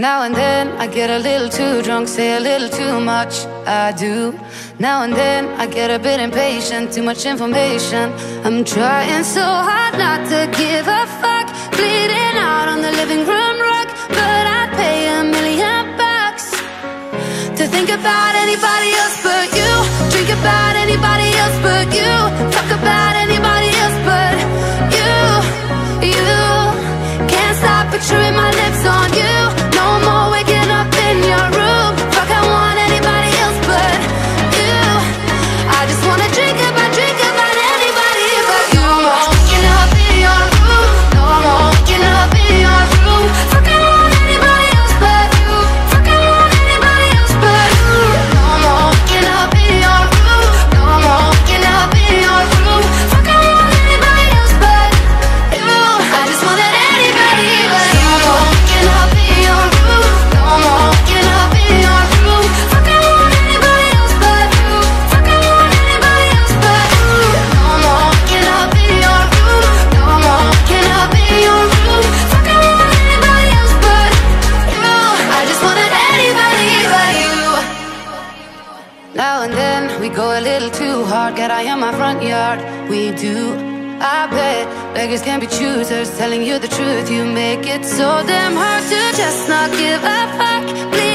Now and then I get a little too drunk, say a little too much. I do. Now and then I get a bit impatient, too much information. I'm trying so hard not to give a fuck. Bleeding out on the living room rug, but I'd pay a million bucks to think about anybody else but you. Drink about anybody else but you. Talk about Now and then we go a little too hard, get out in my front yard. We do. I bet beggars can't be choosers, telling you the truth. You make it so damn hard to just not give a fuck. Bleeding